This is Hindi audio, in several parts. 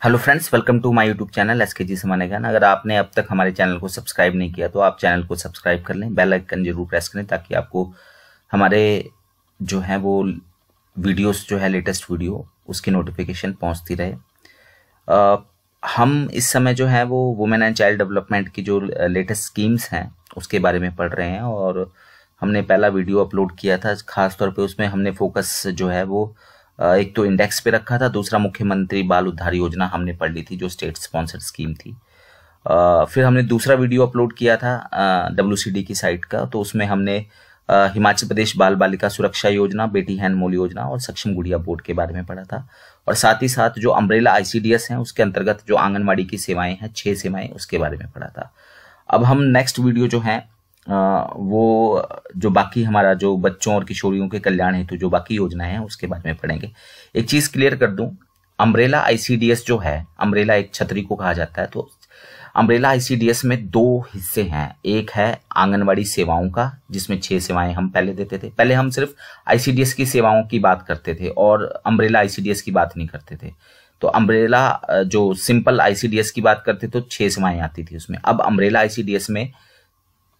Hello friends welcome to my YouTube channel S K G समानेगन अगर आपने अब तक हमारे चैनल को सब्सक्राइब नहीं किया तो आप चैनल को सब्सक्राइब कर लें बेल आइकन ज़रूर प्रेस करें ताकि आपको हमारे जो है वो वीडियोस जो है लेटेस्ट वीडियो उसकी नोटिफिकेशन पहुँचती रहे। आ, हम इस समय जो है वो वुमेन एंड चाइल्ड डेवलपमेंट की जो लेटेस्ट स्कीम्स हैं उसके बारे में पढ़ रहे हैं और हमने पहला वीडियो अपलोड किया था खासतौर पर उसमें हमने फोकस जो है वो एक तो इंडेक्स पे रखा था, दूसरा मुख्यमंत्री बाल उद्धार योजना हमने पढ़ ली थी, जो स्टेट स्पॉन्सर्ड स्कीम थी। फिर हमने दूसरा वीडियो अपलोड किया था डब्ल्यूसीडी की साइट का तो उसमें हमने हिमाचल प्रदेश बाल बालिका सुरक्षा योजना, बेटी हैंड मोल योजना और सक्षम गुड़िया बोर्ड के बारे में पढ़ा था। और साथ ही साथ जो अम्ब्रेला आईसीडीएस है, उसके अंतर्गत जो आंगनबाड़ी की सेवाएँ हैं, छह सेवाएँ उसके बारे में पढ़ा था। अब हम नेक्स्ट वीडियो जो है वो, जो बाकी हमारा जो बच्चों और किशोरियों के कल्याण हेतु जो बाकी योजनाएँ हैं, उसके बारे में पढ़ेंगे। एक चीज़ क्लियर कर दूँ अम्ब्रेला आईसीडीएस जो है अम्ब्रेला एक छतरी को कहा जाता है तो अम्ब्रेला आईसीडीएस में दो हिस्से हैं। एक है आंगनवाड़ी सेवाओं का, जिसमें छह सेवाएँ हम पहले देते थे। पहले हम सिर्फ़ आईसीडीएस की सेवाओं की बात करते थे और अम्ब्रेला आईसीडीएस की बात नहीं करते थे। तो अम्ब्रेला जो सिंपल आईसीडीएस की बात करते तो छह सेवाएँ आती थी उसमें। अब अम्ब्रेला आईसीडीएस में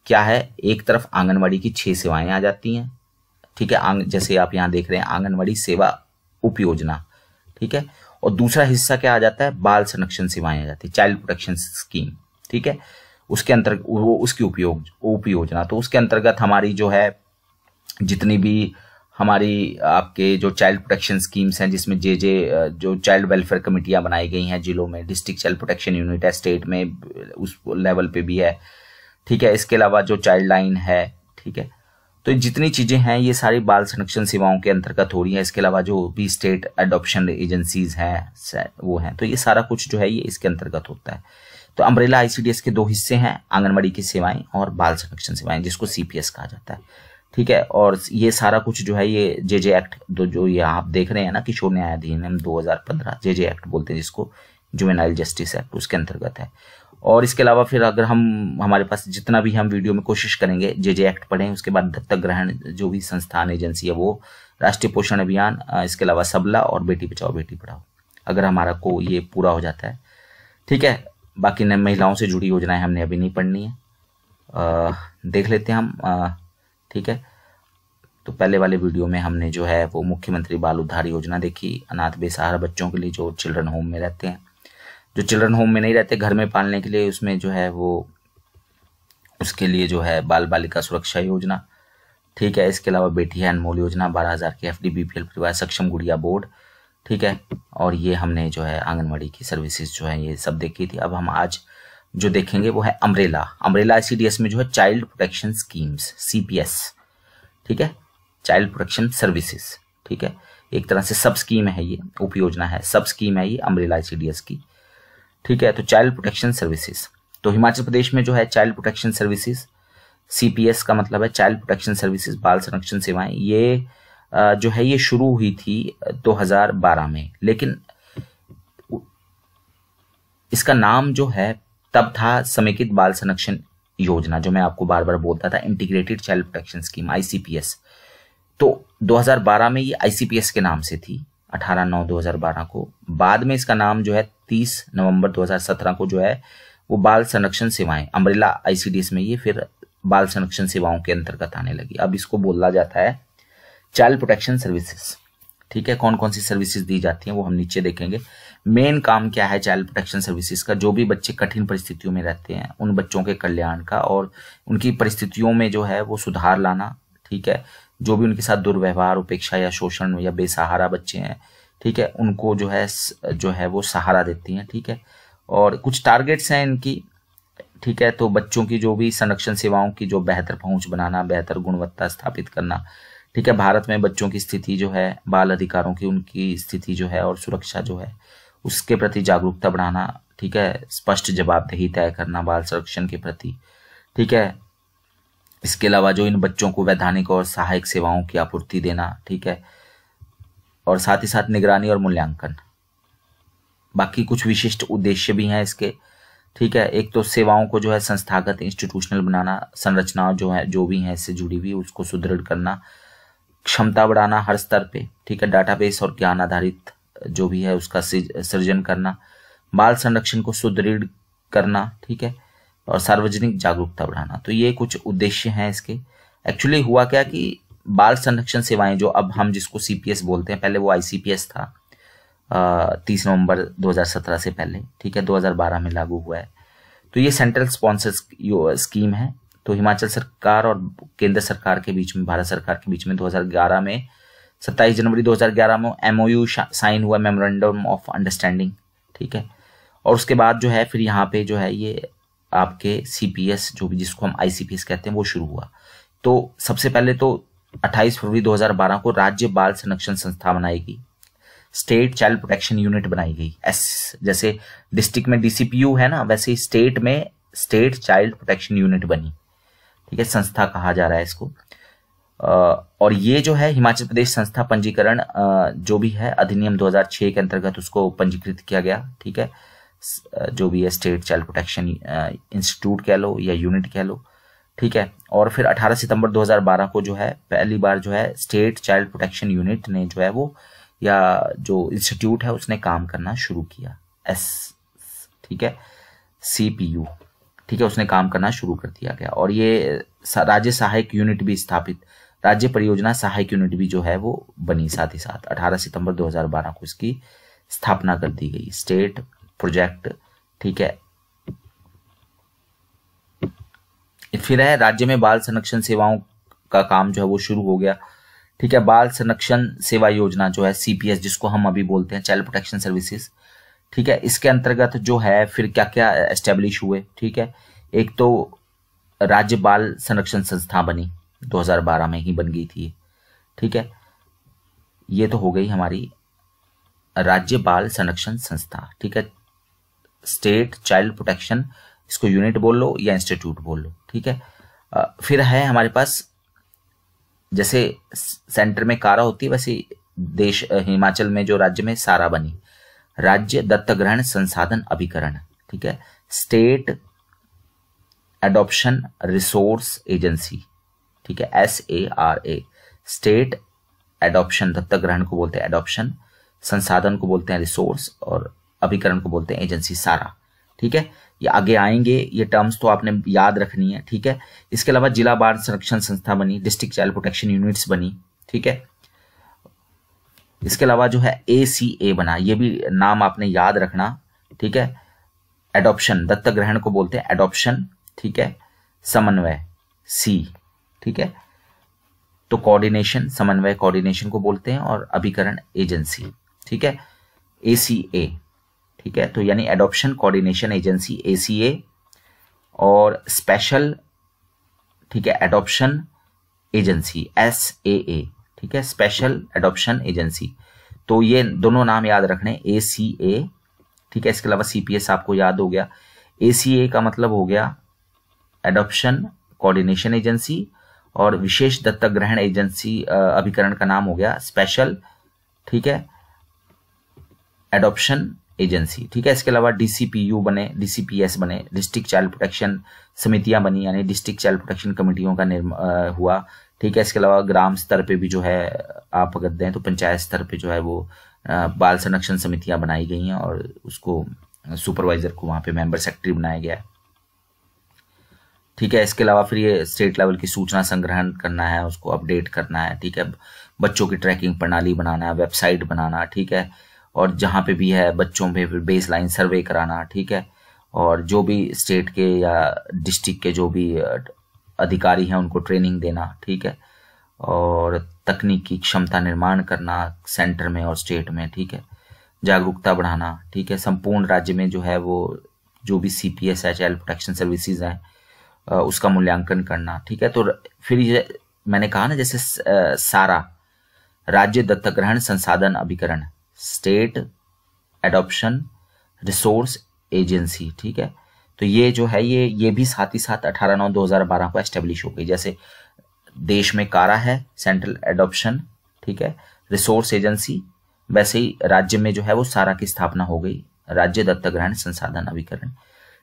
क्या है? एक तरफ़ आंगनवाड़ी की छह सेवाएँ आ जाती हैं, ठीक है? आंग, जैसे आप यहाँ देख रहे हैं, आंगनवाड़ी सेवा उपयोजना, ठीक है? और दूसरा हिस्सा क्या आ जाता है? बाल संरक्षण सेवाएँ आ जाती है चाइल्ड प्रोटेक्शन स्कीम ठीक है? उसके अंतर्गत वो उसकी उपयोग, उपयोजना। तो उसके अंतर्गत हमारी जो है, जितनी भी हमारी, आपके जो चाइल्ड प्रोटेक्शन स्कीम्स हैं, जिसमें जे जे, जो चाइल्ड वेलफेयर कमेटियाँ बनाई गई हैं जिलों में डिस्ट्रिक्ट चाइल्ड प्रोटेक्शन यूनिट है स्टेट में, उस लेवल पे भी है ठीक है, इसके अलावा जो चाइल्ड लाइन है, ठीक है। तो जितनी चीज़ें हैं, ये सारी बाल संरक्षण सेवाओं के अंतर्गत हो रही है। इसके अलावा जो भी स्टेट अडोप्शन एजेंसीज हैं वो हैं। तो ये सारा कुछ जो है, ये इसके अंतर्गत होता है। तो अम्ब्रेला आईसीडीएस के दो हिस्से हैं, आंगनबाड़ी की सेवाएँ और बाल संरक्षण सेवाएँ, जिसको सीपीएस कहा जाता है। ठीक है, और ये सारा कुछ जो है, ये जे जे एक्ट दो जो ये आप देख रहे हैं ना, किशोर न्याय अधिनियम 2015 जे जे एक्ट बोलते हैं जिसको जुवेनाइल जस्टिस एक्ट उसके अंतर्गत है। और इसके अलावा फिर अगर हम हमारे पास जितना भी हम वीडियो में कोशिश करेंगे जे जे एक्ट पढ़ें उसके बाद दत्तक ग्रहण जो भी संस्थान एजेंसी है वो राष्ट्रीय पोषण अभियान इसके अलावा सबला और बेटी बचाओ बेटी पढ़ाओ अगर हमारा को ये पूरा हो जाता है। ठीक है बाकी न महिलाओं से जुड़ी योजनाएँ हमने अभी नहीं पढ़नी है। आ, देख लेते हैं हम ठीक है। तो पहले वाले वीडियो में हमने जो है वो मुख्यमंत्री बाल उद्धार योजना देखी अनाथ बेसहारा बच्चों के लिए जो चिल्ड्रन होम में रहते हैं। जो चिल्ड्रन होम में नहीं रहते, घर में पालने के लिए उसमें जो है वो, उसके लिए जो है बाल बालिका सुरक्षा योजना, ठीक है। इसके अलावा बेटी है अनमोल योजना, बारह हज़ार के F D B P L परिवार सक्षम गुड़िया बोर्ड, ठीक है। और ये हमने जो है आंगनबाड़ी की सर्विसेज़ जो है, ये सब देखी थी। अब हम आज जो देखेंगे वो है अम्ब्रेला। अम्ब्रेला आईसीडीएस में जो है चाइल्ड प्रोटेक्शन स्कीम्स, सीपीएस, ठीक है? चाइल्ड प्रोटेक्शन सर्विसेज़, ठीक है? एक तरह से सब स्कीम है ये, उप योजना है। सब स्कीम है ये अम्ब्रेला आईसीडीएस की। ठीक है तो चाइल्ड प्रोटेक्शन सर्विसेज़ तो हिमाचल प्रदेश में जो है चाइल्ड प्रोटेक्शन सर्विसेज़ सीपीएस का मतलब है चाइल्ड प्रोटेक्शन सर्विसेज़ बाल संरक्षण सेवाएँ, ये जो है ये शुरू हुई थी 2012 में। लेकिन इसका नाम जो है तब था समेकित बाल संरक्षण योजना, जो मैं आपको बार बार बोलता था integrated child protection scheme ICPS तो 2012 में ये आईसीपीएस के नाम से थी 18 नौ 2012 को। बाद में इसका नाम जो है 30 नवंबर 2017 को जो है, वो बाल संरक्षण सेवाएँ अम्ब्रेला आईसीडीएस में ये फिर बाल संरक्षण सेवाओं के अंतर्गत आने लगी। अब इसको बोला जाता है चाइल्ड प्रोटेक्शन सर्विसेज़ ठीक है कौन कौन सी सर्विसेज़ दी जाती हैं वो हम नीचे देखेंगे। मेन काम क्या है चाइल्ड प्रोटेक्शन सर्विसेज़ का? जो भी बच्चे कठिन परिस्थितियों में रहते हैं, उन बच्चों के कल्याण का और उनकी परिस्थितियों में जो है वो सुधार लाना, ठीक है? जो भी उनके साथ दुर्व्यवहार, उपेक्षा या शोषण या बेसहारा बच्चे हैं ठीक है, उनको जो है जो है वो सहारा देती हैं, ठीक है। और कुछ टारगेट्स हैं इनकी, ठीक है तो बच्चों की जो भी संरक्षण सेवाओं की जो बेहतर पहुँच बनाना, बेहतर गुणवत्ता स्थापित करना, ठीक है। भारत में बच्चों की स्थिति जो है, बाल अधिकारों की, उनकी स्थिति जो है और सुरक्षा जो है, उसके प्रति जागरूकता बढ़ाना, ठीक है, स्पष्ट जवाबदेही तय करना बाल संरक्षण के प्रति, ठीक है। इसके अलावा जो इन बच्चों को वैधानिक और सहायक सेवाओं की आपूर्ति देना, ठीक है और साथ ही साथ निगरानी और मूल्यांकन। बाकी कुछ विशिष्ट उद्देश्य भी हैं इसके। ठीक है, एक तो सेवाओं को जो है संस्थागत इंस्टीट्यूशनल बनाना, संरचना जो है, जो भी है इससे जुड़ी हुई, उसको सुदृढ़ करना, क्षमता बढ़ाना हर स्तर पे, ठीक है डाटाबेस और ज्ञान आधारित जो भी है उसका सृजन करना, बाल संरक्षण को सुदृढ़ करना, ठीक है, और सार्वजनिक जागरूकता बढ़ाना। तो ये कुछ उद्देश्य हैं इसके। एक्चुअली हुआ क्या कि बाल संरक्षण सेवाएँ जो अब हम जिसको सीपीएस बोलते हैं, पहले वो आईसीपीएस था तीस नवंबर 2017 से पहले, ठीक है 2012 में लागू हुआ है। तो ये सेंट्रल स्पॉन्सर स्कीम है। तो हिमाचल सरकार और केंद्र सरकार के बीच में, भारत सरकार के बीच में 2011 में 27 जनवरी 2011 में एमओयू साइन हुआ मेमोरेंडम ऑफ़ अंडरस्टैंडिंग ठीक है। और उसके बाद जो है, फिर यहाँ पे जो है ये आपके सीपीएस जो भी जिसको हम आईसीपीएस कहते हैं, वो शुरू हुआ। तो सबसे पहले तो 28 फरवरी 2012 को राज्य बाल संरक्षण संस्था बनाई गई स्टेट चाइल्ड प्रोटेक्शन यूनिट बनाई गई एस, जैसे डिस्ट्रिक्ट में डीसीपीयू है ना, वैसे स्टेट में स्टेट चाइल्ड प्रोटेक्शन यूनिट बनी। ठीक है, संस्था कहा जा रहा है इसको। और ये जो है हिमाचल प्रदेश संस्था पंजीकरण जो भी है, अधिनियम 2006 के अंतर्गत उसको पंजीकृत किया गया। ठीक है जो भी है स्टेट चाइल्ड प्रोटेक्शन इंस्टीट्यूट कह लो या यूनिट कह लो। ठीक है? और फिर 18 सितंबर 2012 को जो है, पहली बार जो है स्टेट चाइल्ड प्रोटेक्शन यूनिट ने जो है वो, या जो इंस्टीट्यूट है, उसने काम करना शुरू किया। एस ठीक है? सीपीयू ठीक है? उसने काम करना शुरू कर दिया गया। और ये राज्य सहायक यूनिट भी स्थापित, राज्य परियोजना सहायक यूनिट भी जो है वो बनी साथ ही साथ। 18 सितंबर 2012 को इसकी स्थापना कर दी गई। स्टेट प्रोजेक्ट ठीक है? फिर है, राज्य में बाल संरक्षण सेवाओं का काम जो है वो शुरू हो गया। ठीक है, बाल संरक्षण सेवा योजना जो है सीपीएस जिसको हम अभी बोलते हैं चाइल्ड प्रोटेक्शन सर्विसेज़ ठीक है, इसके अंतर्गत जो है, फिर क्या क्या एस्टेब्लिश हुए? ठीक है, एक तो राज्य बाल संरक्षण संस्था बनी 2012 में ही बन गई थी ठीक है, ये तो हो गई हमारी राज्य बाल संरक्षण संस्था। ठीक है स्टेट चाइल्ड प्रोटेक्शन इसको यूनिट बोल लो या इंस्टीट्यूट बोल लो, ठीक है? फिर है हमारे पास, जैसे सेंटर में कारा होती है, वैसे देश हिमाचल में जो राज्य में सारा बनी। राज्य दत्त ग्रहण संसाधन अभिकरण, ठीक है? स्टेट एडॉप्शन रिसोर्स एजेंसी, ठीक है? S A R A state adoption दत्तक ग्रहण को बोलते हैं एडॉप्शन, संसाधन को बोलते हैं रिसोर्स, और अभिकरण को बोलते हैं एजेंसी सारा, ठीक है? आगे आएँगे, ये टर्म्स तो आपने याद रखनी है, ठीक है? इसके अलावा जिला बाल संरक्षण संस्था बनी डिस्ट्रिक्ट चाइल्ड प्रोटेक्शन यूनिट्स बनी, ठीक है? इसके अलावा जो है ए सी ए बना, ये भी नाम आपने याद रखना, ठीक है? एडॉप्शन दत्त ग्रहण को बोलते हैं एडॉप्शन ठीक है? समन्वय सी ठीक है? तो कोऑर्डिनेशन समन्वय कोऑर्डिनेशन को बोलते हैं और अभिकरण एजेंसी ठीक है? ए सी ए ठीक है? तो यानी एडॉप्शन कोऑर्डिनेशन एजेंसी एसीए और स्पेशल ठीक है adoption agency S A A ठीक है? स्पेशल एडॉप्शन एजेंसी तो ये दोनों नाम याद रखने ए सी ठीक है? इसके अलावा सीपीएस आपको याद हो गया। ए ए का मतलब हो गया एडॉप्शन कोऑर्डिनेशन एजेंसी और विशेष दत्तक ग्रहण एजेंसी अभिकरण का नाम हो गया स्पेशल ठीक है? एडॉप्शन एजेंसी ठीक है? इसके अलावा डीसीपीयू बने डीसीपीएस बने डिस्ट्रिक्ट चाइल्ड प्रोटेक्शन समितियाँ बनी, यानी डिस्ट्रिक्ट चाइल्ड प्रोटेक्शन कमेटियों का निर्माण हुआ, ठीक है? इसके अलावा ग्राम स्तर पे भी जो है, आप अगर दें तो पंचायत स्तर पे जो है वो बाल संरक्षण समितियाँ बनाई गई हैं और उसको सुपरवाइजर को वहाँ पे मेंबर सेक्रेटरी बनाया गया है। ठीक है? इसके अलावा फिर ये स्टेट लेवल की सूचना संग्रहण करना है, उसको अपडेट करना है, ठीक है? बच्चों की ट्रैकिंग प्रणाली बनाना है वेबसाइट बनाना, ठीक है? और जहाँ पे भी है, बच्चों पे बेस लाइन सर्वे कराना, ठीक है? और जो भी स्टेट के या डिस्ट्रिक्ट के जो भी अधिकारी हैं, उनको ट्रेनिंग देना, ठीक है? और तकनीकी क्षमता निर्माण करना सेंटर में और स्टेट में, ठीक है? जागरूकता बढ़ाना, ठीक है? संपूर्ण राज्य में जो है वो, जो भी सी पी एस है चाइल्ड प्रोटेक्शन सर्विसेज़ हैं उसका मूल्यांकन करना, ठीक है? तो फिर ये मैंने कहा ना, जैसे सारा, राज्य दत्तक ग्रहण संसाधन अभिकरण। स्टेट एडॉप्शन रिसोर्स एजेंसी ठीक है? तो ये जो है, ये ये भी साथ ही साथ अठारह नौ दो हज़ार बारह को एस्टेब्लिश हो गई। जैसे देश में कारा है सेंट्रल एडॉप्शन ठीक है? रिसोर्स एजेंसी वैसे ही राज्य में जो है वो सारा की स्थापना हो गई। राज्य दत्त ग्रहण संसाधन अभिकरण,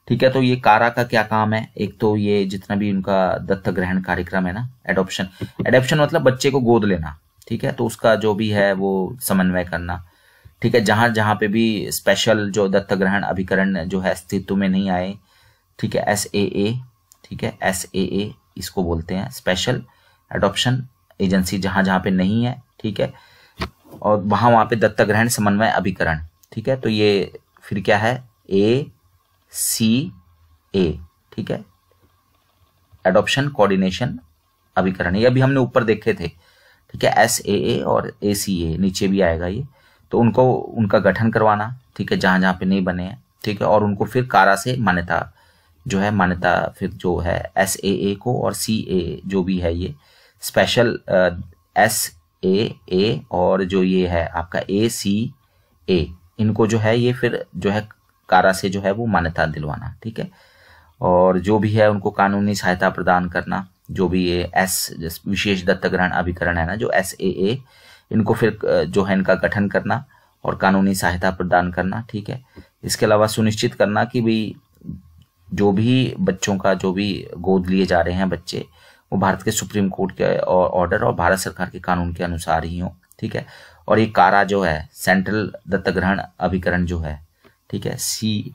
ठीक है? तो ये कारा का क्या काम है? एक तो ये जितना भी उनका दत्त ग्रहण कार्यक्रम है ना एडॉप्शन एडॉप्शन मतलब बच्चे को गोद लेना, ठीक है? तो उसका जो भी है वो समन्वय करना ठीक है, जहाँ जहाँ पे भी स्पेशल जो दत्त ग्रहण अभिकरण जो है अस्तित्व में नहीं आए, ठीक है एस ए ए ठीक है एस ए ए इसको बोलते हैं स्पेशल एडॉप्शन एजेंसी जहाँ जहाँ पे नहीं है, ठीक है, और वहाँ वहाँ पे दत्त ग्रहण समन्वय अभिकरण, ठीक है तो ये फिर क्या है ए सी ए ठीक है एडॉप्शन कोऑर्डिनेशन अभिकरण, ये अभी हमने ऊपर देखे थे, ठीक है एस ए ए और ए सी ए नीचे भी आएगा ये तो उनको, उनका गठन करवाना, ठीक है जहाँ जहाँ पे नहीं बने हैं ठीक है, और उनको फिर कारा से मान्यता जो है, मान्यता फिर जो है एस ए ए को और सी ए जो भी है ये स्पेशल एस ए ए और जो ये है, आपका ए सी ए इनको जो है ये फिर जो है कारा से जो है वो मान्यता दिलवाना, ठीक है, और जो भी है उनको कानूनी सहायता प्रदान करना, जो भी ये एस विशेष दत्तक ग्रहण अभिकरण है ना, जो एस ए ए इनको फिर जो है इनका गठन करना और कानूनी सहायता प्रदान करना, ठीक है? इसके अलावा सुनिश्चित करना कि भाई जो भी बच्चों का जो भी गोद लिए जा रहे हैं बच्चे, वो भारत के सुप्रीम कोर्ट के ऑर्डर और भारत सरकार के कानून के अनुसार ही हो, ठीक है? और ये कारा जो है, सेंट्रल दत्तक ग्रहण अभिकरण जो है, ठीक है? सी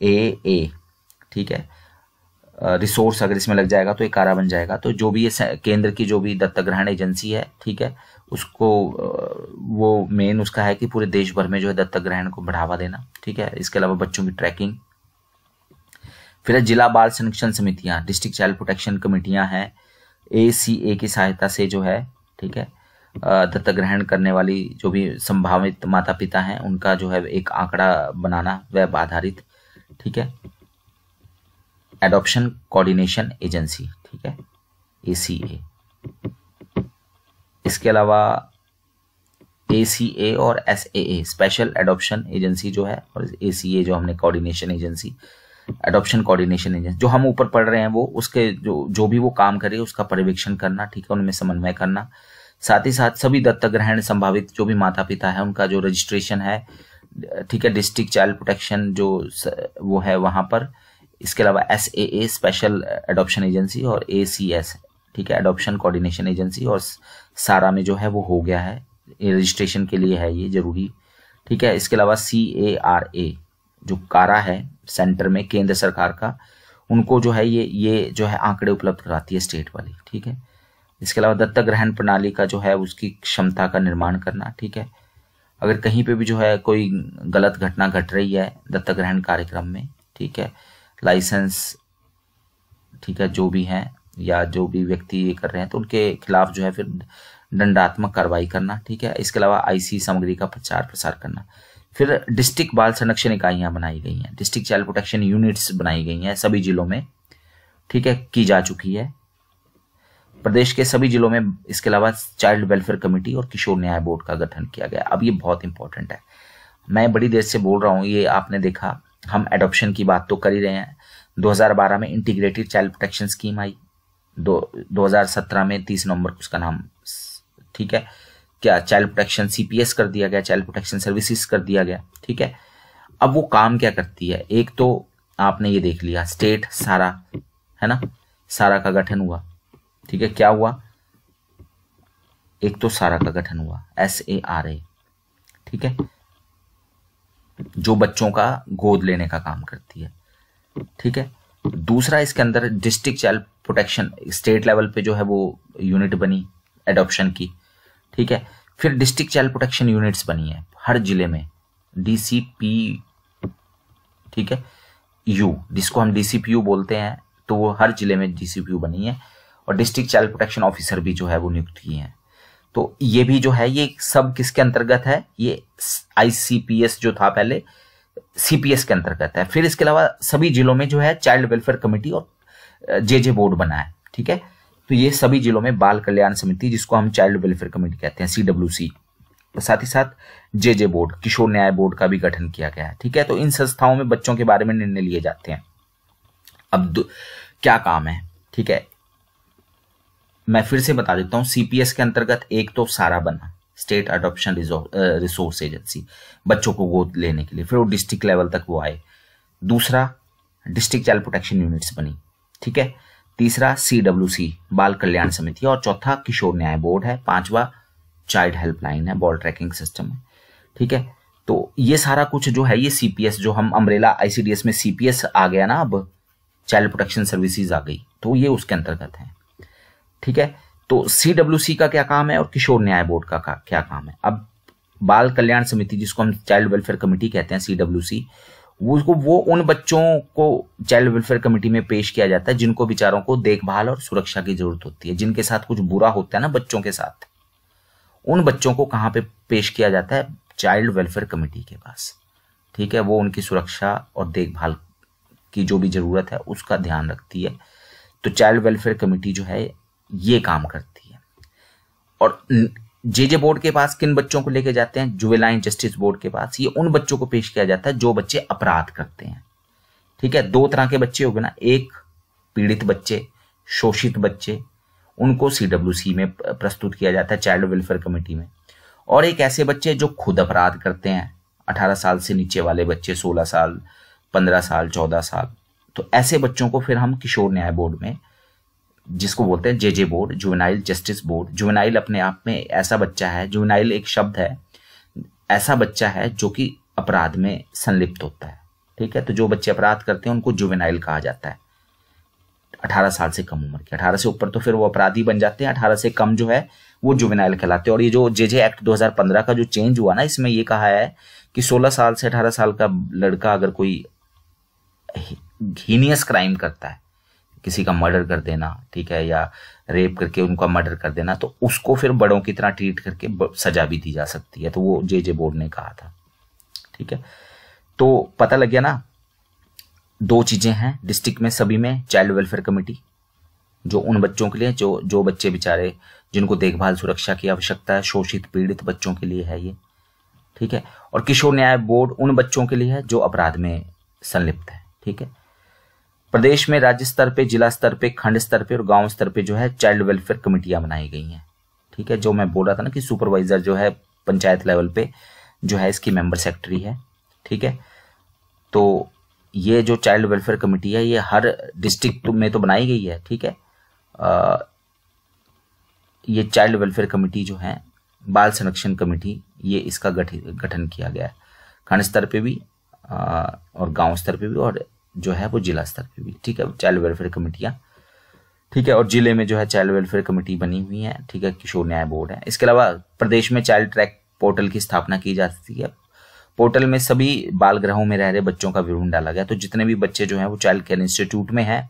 ए ए ठीक है? रिसोर्स अगर इसमें लग जाएगा तो एक कारा बन जाएगा। तो जो भी ये केंद्र की जो भी दत्तक ग्रहण एजेंसी है, ठीक है? उसको वो मेन उसका है कि पूरे देश भर में जो है दत्तक ग्रहण को बढ़ावा देना, ठीक है? इसके अलावा बच्चों की ट्रैकिंग फिर जिला बाल संरक्षण समितियाँ डिस्ट्रिक्ट चाइल्ड प्रोटेक्शन कमेटियाँ हैं ए सी ए की सहायता से जो है, ठीक है? दत्तक ग्रहण करने वाली जो भी संभावित माता पिता हैं, उनका जो है एक आंकड़ा बनाना वेब आधारित, ठीक है? एडॉप्शन कोऑर्डिनेशन एजेंसी ठीक है? ए सी ए इसके अलावा ए सी ए और S A A special adoption agency जो है, और ए सी ए जो हमने coordination agency adoption coordination agency जो हम ऊपर पढ़ रहे हैं, वो उसके जो जो भी वो काम करे, उसका पर्यवेक्षण करना, ठीक है, उनमें समन्वय करना। साथ ही साथ सभी दत्तक ग्रहण संभावित जो भी माता पिता है, उनका जो रजिस्ट्रेशन है, ठीक है डिस्ट्रिक्ट चाइल्ड प्रोटेक्शन जो वो है वहाँ पर। इसके अलावा S A A special adoption agency और ए सी एस ठीक है एडॉप्शन कोऑर्डिनेशन एजेंसी और सारा में जो है वो हो गया है। रजिस्ट्रेशन के लिए है ये ज़रूरी। ठीक है, इसके अलावा सी ए आर ए जो कारा है सेंटर में केंद्र सरकार का, उनको जो है ये ये जो है आंकड़े उपलब्ध कराती है स्टेट वाली। ठीक है, इसके अलावा दत्तक ग्रहण प्रणाली का जो है उसकी क्षमता का निर्माण करना। ठीक है, अगर कहीं पे भी जो है कोई गलत घटना घट रही है दत्तक ग्रहण कार्यक्रम में, ठीक है लाइसेंस ठीक है, जो भी हैं या जो भी व्यक्ति ये कर रहे हैं तो उनके खिलाफ जो है फिर दंडात्मक कार्रवाई करना, ठीक है? इसके अलावा आईसी सामग्री का प्रचार प्रसार करना। फिर डिस्ट्रिक्ट बाल संरक्षण इकाइयाँ बनाई गई हैं। डिस्ट्रिक्ट चाइल्ड प्रोटेक्शन यूनिट्स बनाई गई हैं सभी जिलों में, ठीक है? की जा चुकी है। प्रदेश के सभी जिलों में इसके अलावा चाइल्ड वेलफेयर कमेटी और किशोर न्याय बोर्ड का गठन किया गया। अब ये बहुत इंपॉर्टेंट है। मैं बड़ी देर से बोल रहा हूँ, ये आपने देखा, हम एडॉप्शन की बात तो कर ही रहे हैं। 2012 में इंटीग्रेटेड चाइल्ड प्रोटेक्शन स्कीम आई। दो 2017 में 30 नवंबर को उसका नाम ठीक है? क्या चाइल्ड प्रोटेक्शन सीपीएस कर दिया गया चाइल्ड प्रोटेक्शन सर्विसेज़ कर दिया गया, ठीक है? अब वो काम क्या करती है? एक तो आपने ये देख लिया स्टेट सारा, है ना? सारा का गठन हुआ, ठीक है? क्या हुआ? एक तो सारा का गठन हुआ एस ए आर ए ठीक है? जो बच्चों का गोद लेने का काम करती है, ठीक है? दूसरा इसके अंदर district child protection state level पे जो है वो यूनिट बनी एडॉप्शन की। ठीक है? फिर डिस्ट्रिक्ट चाइल्ड प्रोटेक्शन यूनिट्स बनी है, हर ज़िले में। डीसीपी ठीक है? यू जिसको हम डीसीपीयू बोलते हैं तो वो हर ज़िले में डीसीपीयू बनी है, और डिस्ट्रिक्ट चाइल्ड प्रोटेक्शन ऑफिसर भी जो है वो नियुक्त किए हैं। तो ये भी जो है, ये सब किसके अंतर्गत है? ये आईसीपीएस जो था पहले सीपीएस के अंतर्गत है। फिर इसके अलावा सभी जिलों में जो है चाइल्ड वेलफेयर कमेटी और जे जे बोर्ड बना है, ठीक है? तो ये सभी जिलों में बाल कल्याण समिति, जिसको हम चाइल्ड वेलफेयर कमेटी कहते हैं सी तो साथ ही साथ जे जे बोर्ड, किशोर न्याय बोर्ड का भी गठन किया गया है, ठीक है? तो इन संस्थाओं में बच्चों के बारे में निर्णय लिए जाते हैं। अब क्या काम है, ठीक है? मैं फिर से बता देता हूँ सीपीएस के अंतर्गत एक तो सारा बना स्टेट अडोप्शन रिसोर्स एजेंसी बच्चों को गोद लेने के लिए, फिर वो डिस्ट्रिक्ट लेवल तक वो आए। दूसरा डिस्ट्रिक्ट चाइल्ड प्रोटेक्शन यूनिट्स बनी ठीक है? तीसरा सी डब्ल्यू सी बाल कल्याण समिति। और चौथा किशोर न्याय बोर्ड है। पांचवा चाइल्ड हेल्पलाइन है बॉल ट्रैकिंग सिस्टम है। ठीक है? तो ये सारा कुछ जो है ये सीपीएस जो हम अम्ब्रेला आईसीडीएस में सीपीएस आ गया ना अब चाइल्ड प्रोटेक्शन सर्विसेज़ आ गई तो ये उसके अंतर्गत है। ठीक है? तो सी का क्या काम है और किशोर न्याय बोर्ड का, का क्या काम है? अब बाल कल्याण समिति जिसको हम चाइल्ड वेलफेयर कमेटी कहते हैं सी उसको वो उन बच्चों को चाइल्ड वेलफेयर कमेटी में पेश किया जाता है, जिनको बेचारों को देखभाल और सुरक्षा की ज़रूरत होती है, जिनके साथ कुछ बुरा होता है ना बच्चों के साथ। उन बच्चों को कहाँ पे पेश किया जाता है? चाइल्ड वेलफेयर कमेटी के पास। ठीक है, वो उनकी सुरक्षा और देखभाल की जो भी ज़रूरत है, उसका ध्यान रखती है। तो चाइल्ड वेलफेयर कमेटी जो है, ये काम करती है। और जे जे बोर्ड के पास किन बच्चों को लेके जाते हैं? जुवेलाइन जस्टिस बोर्ड के पास। ये उन बच्चों को पेश किया जाता है जो बच्चे अपराध करते हैं। ठीक है? दो तरह के बच्चे हो गए ना। एक पीड़ित बच्चे, शोषित बच्चे, उनको सीडब्ल्यू में प्रस्तुत किया जाता है चाइल्ड वेलफेयर कमेटी में। और एक ऐसे बच्चे जो खुद अपराध करते हैं। अठारह साल से नीचे वाले बच्चे, सोलह साल, पंद्रह साल, चौदह साल। तो ऐसे बच्चों को फिर हम किशोर न्याय बोर्ड में जिसको बोलते हैं J J board, juvenile justice board. Juvenile अपने आप में ऐसा बच्चा है, जुवेनाइल एक शब्द है, ऐसा बच्चा है जो कि अपराध में संलिप्त होता है, ठीक है? तो जो बच्चे अपराध करते हैं, उनको जुवेनाइल कहा जाता है। अठारह साल से कम उम्र के, अठारह से ऊपर तो फिर वो अपराधी बन जाते हैं, अठारह से कम जो है, वो जुवेनाइल कहलाते हैं। और ये जो जे जे एक्ट 2015 का जो चेंज हुआ ना, इसमें ये कहा है कि 16 साल से 18 साल का लड़का अगर कोई हीनियस क्राइम करता है किसी का मर्डर कर देना, ठीक है, या रेप करके उनका मर्डर कर देना तो उसको फिर बड़ों की तरह ट्रीट करके सजा भी दी जा सकती है तो वो जे जे बोर्ड ने कहा था, ठीक है। तो पता लग गया ना, दो चीज़ें हैं डिस्ट्रिक्ट में सभी में चाइल्ड वेलफेयर कमेटी जो उन बच्चों के लिए, जो जो बच्चे बेचारे, जिनको देखभाल सुरक्षा की आवश्यकता है, शोषित, पीड़ित बच्चों के लिए है ये, ठीक है। और किशोर न्याय बोर्ड उन बच्चों के लिए है, जो अपराध में संलिप्त है, ठीक है। प्रदेश में राज्य स्तर पे जिला स्तर पे खंड स्तर पे और गाँव स्तर पे जो है चाइल्ड वेलफेयर कमेटियाँ बनाई गई हैं। ठीक है जो मैं बोल रहा था ना कि सुपरवाइजर जो है पंचायत लेवल पे जो है इसकी मेंबर सेक्रेटरी है। ठीक है तो ये जो चाइल्ड वेलफेयर कमेटी है ये हर डिस्ट्रिक्ट में तो बनाई गई है। ठीक है आ, ये चाइल्ड वेलफेयर कमेटी जो है बाल संरक्षण कमेटी ये इसका गठन किया गया है। खंड स्तर पे भी आ, और गाँव स्तर पे भी और जो है वो जिला स्तर पे भी ठीक है, चाइल्ड वेलफेयर कमेटियाँ। ठीक है, और ज़िले में जो है चाइल्ड वेलफेयर कमेटी बनी हुई है। ठीक है, किशोर न्याय बोर्ड है। इसके अलावा प्रदेश में चाइल्ड ट्रैक पोर्टल की स्थापना की जाती है। पोर्टल में सभी बाल ग्रहों में रह रहे बच्चों का विवरण डाला गया। तो जितने भी बच्चे जो है वो चाइल्ड केयर इंस्टीट्यूट में है,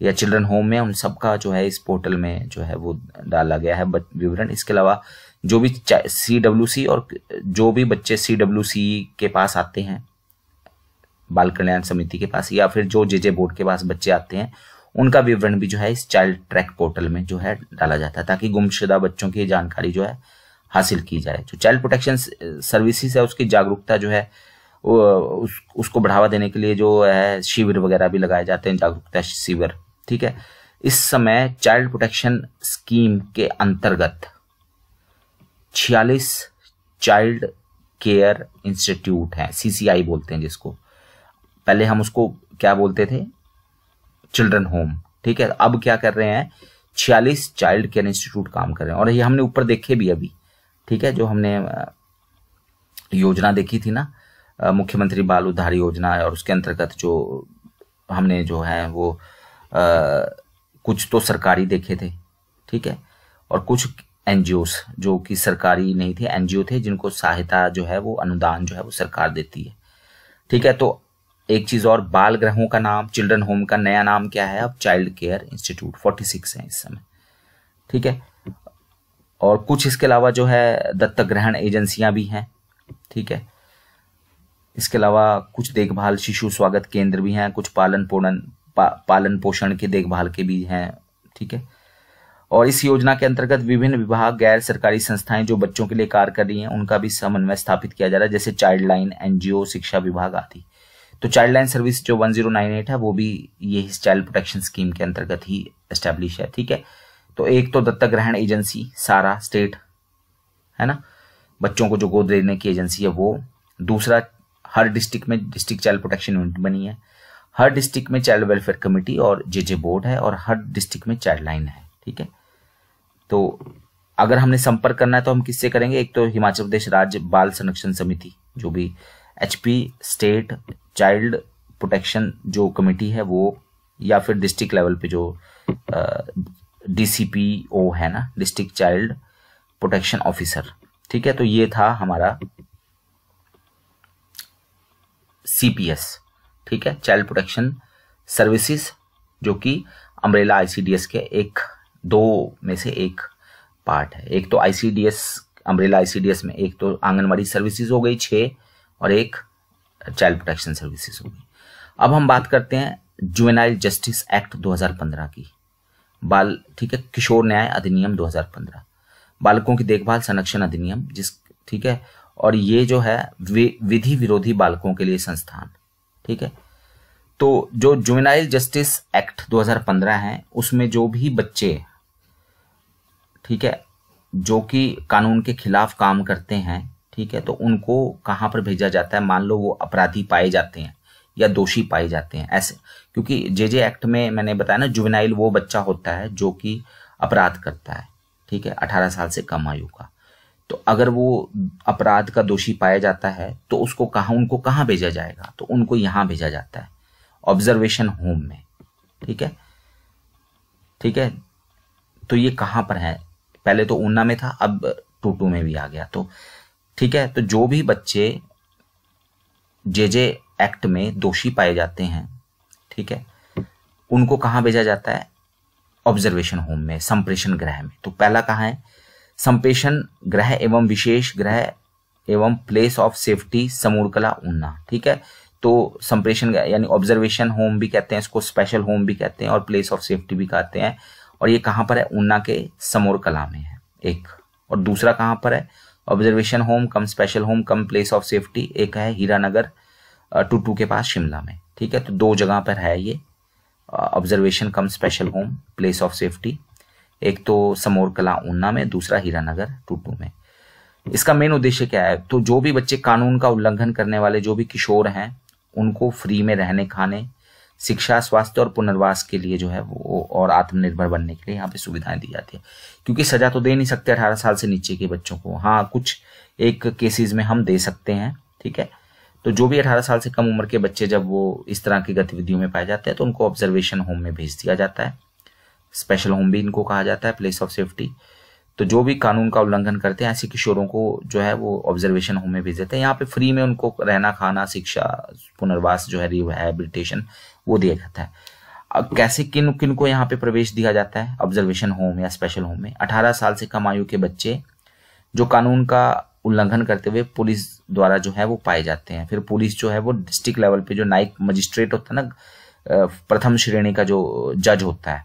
या चिल्ड्रन होम में, उन सबका जो है इस पोर्टल में जो है वो डाला गया है विवरण। इसके अलावा जो भी सी डब्ल्यू सी और जो भी बच्चे सी डब्ल्यू सी के पास आते हैं बाल कल्याण समिति के पास या फिर जो जे जे बोर्ड के पास बच्चे आते हैं उनका विवरण भी जो है इस चाइल्ड ट्रैक पोर्टल में जो है डाला जाता है ताकि गुमशुदा बच्चों की जानकारी जो है हासिल की जाए। जो चाइल्ड प्रोटेक्शन सर्विसेज़ है उसकी जागरूकता जो है उस, उसको बढ़ावा देने के लिए जो है शिविर वगैरह भी लगाए जाते हैं जागरूकता शिविर ठीक है? इस समय चाइल्ड प्रोटेक्शन स्कीम के अंतर्गत छियालीस चाइल्ड केयर इंस्टीट्यूट है सीसीआई बोलते हैं जिसको। पहले हम उसको क्या बोलते थे? चिल्ड्रन होम ठीक है? अब क्या कर रहे हैं? छियालीस चाइल्ड केयर इंस्टीट्यूट काम कर रहे हैं। और ये हमने ऊपर देखे भी अभी। ठीक है? जो हमने योजना देखी थी ना मुख्यमंत्री बाल उद्धार योजना और उसके अंतर्गत जो हमने जो है वो आ, कुछ तो सरकारी देखे थे। ठीक है? और कुछ एनजीओ जो कि सरकारी नहीं थे एनजीओ थे जिनको सहायता जो है वो अनुदान जो है वो सरकार देती है। ठीक है? तो एक चीज़ और बाल ग्रहों का नाम चिल्ड्रन होम का नया नाम क्या है? अब child care institute forty six है इस समय। ठीक है? और कुछ इसके अलावा जो है दत्तक ग्रहण एजेंसियाँ भी हैं। ठीक है? इसके अलावा कुछ देखभाल शिशु स्वागत केंद्र भी हैं कुछ पालन पोषण पा, पालन पोषण के देखभाल के भी हैं। ठीक है? और इस योजना के अंतर्गत विभिन्न विभाग गैर सरकारी संस्थाएँ जो बच्चों के लिए कार्य कर रही हैं उनका भी समन्वय स्थापित किया जा रहा है जैसे चाइल्ड लाइन एनजीओ शिक्षा विभाग आदि। तो चाइल्ड लाइन सर्विस जो 1098 है, वो भी ये चाइल्ड प्रोटेक्शन स्कीम के अंतर्गत ही एस्टेब्लिश है, ठीक है? तो एक तो दत्तक ग्रहण एजेंसी सारा स्टेट है ना? बच्चों को जो गोद देने की एजेंसी है वो। दूसरा, हर डिस्ट्रिक्ट में डिस्ट्रिक्ट चाइल्ड प्रोटेक्शन यूनिट बनी है। हर डिस्ट्रिक्ट में चाइल्ड वेलफेयर कमेटी और जे जे बोर्ड है और हर डिस्ट्रिक्ट में चाइल्ड लाइन है, ठीक है? तो अगर हमने संपर्क करना है तो हम किससे करेंगे? एक तो हिमाचल प्रदेश राज्य बाल संरक्षण समिति, जो भी एचपी स्टेट चाइल्ड प्रोटेक्शन जो कमेटी है वो, या फिर डिस्ट्रिक्ट लेवल पे जो डीसीपीओ है ना डिस्ट्रिक्ट चाइल्ड प्रोटेक्शन ऑफिसर ठीक है तो ये था हमारा सीपीएस ठीक है चाइल्ड प्रोटेक्शन सर्विसेज़ जो कि अम्ब्रेला आईसीडीएस के एक, दो में से एक पार्ट है। एक तो आईसीडीएस अम्ब्रेला आईसीडीएस में एक तो आंगनबाड़ी सर्विसेज़ हो गई छः और एक चाइल्ड प्रोटेक्शन सर्विसेज़ हो गई अब हम बात करते हैं जुवेनाइल जस्टिस एक्ट 2015 की। बाल, ठीक है, किशोर न्याय अधिनियम 2015 बालकों की देखभाल संरक्षण अधिनियम, जिस, ठीक है, और ये जो है विधि विरोधी बालकों के लिए संस्थान, ठीक है। तो जो जुवेनाइल जस्टिस एक्ट 2015 है, उसमें जो भी बच्चे, ठीक है, जो कि कानून के खिलाफ काम करते हैं ठीक है तो उनको कहाँ पर भेजा जाता है? मान लो वो अपराधी पाए जाते हैं या दोषी पाए जाते हैं, ऐसे। क्योंकि जे जे एक्ट में मैंने बताया ना, जुवेनाइल वो बच्चा होता है जो कि अपराध करता है, ठीक है, अठारह साल से कम आयु का। तो अगर वो अपराध का दोषी पाया जाता है तो उसको कहा, उनको कहाँ भेजा जाएगा? तो उनको यहाँ भेजा जाता है ऑब्जर्वेशन होम में, ठीक है? ठीक है? तो ये कहाँ पर है? पहले तो ऊना में था, अब टूटू में भी आ गया। तो ठीक है? तो जो भी बच्चे जे जे एक्ट में दोषी पाए जाते हैं, ठीक है? उनको कहाँ भेजा जाता है? ऑब्जर्वेशन होम में संप्रेषण ग्रह में। तो पहला कहाँ है? संप्रेषण ग्रह एवं विशेष ग्रह एवं place of safety Samoorkala Una ठीक है? तो संप्रेषण यानी ऑब्जर्वेशन होम भी कहते हैं, इसको स्पेशल होम भी कहते हैं और प्लेस ऑफ़ सेफ्टी भी कहते हैं। और ये कहाँ पर है? ऊना के समोर कला में है, एक। और दूसरा कहाँ पर है? Observation home cum special home cum place of safety एक है हीरानगर टूटू के पास शिमला में ठीक है? तो दो जगह पर है ये observation cum special home place of safety एक तो समोर कला ऊना में दूसरा हीरानगर टूटू में। इसका मेन उद्देश्य क्या है? तो जो भी बच्चे कानून का उल्लंघन करने वाले जो भी किशोर हैं उनको फ्री में रहने खाने शिक्षा, स्वास्थ्य और पुनर्वास के लिए जो है वो और आत्मनिर्भर बनने के लिए यहाँ पे सुविधाएँ दी जाती है। क्योंकि सजा तो दे नहीं सकते अठारह साल से नीचे के बच्चों को। हाँ कुछ एक केसेस में हम दे सकते हैं, ठीक है? तो जो भी अठारह साल से कम उम्र के बच्चे जब वो इस तरह की गतिविधियों में पाए जाते हैं तो उनको ऑब्जर्वेशन होम में भेज दिया जाता है। स्पेशल होम भी इनको कहा जाता है प्लेस ऑफ़ सेफ्टी तो जो भी कानून का उल्लंघन करते हैं, ऐसे किशोरों को जो है वो ऑब्जर्वेशन होम में भेज देते हैं। यहाँ पे फ्री में उनको रहना, खाना, शिक्षा, पुनर्वास जो है रिहेबिलिटेशन वो दिया जाता है। अब कैसे किन किन को यहाँ पे प्रवेश दिया जाता है? ऑब्जर्वेशन होम या स्पेशल होम में। अठारह साल से कम आयु के बच्चे जो कानून का उल्लंघन करते हुए पुलिस द्वारा जो है वो पाए जाते हैं। फिर पुलिस जो है वो डिस्ट्रिक्ट लेवल पे जो नाइक मजिस्ट्रेट होता है ना प्रथम श्रेणी का जो जज होता है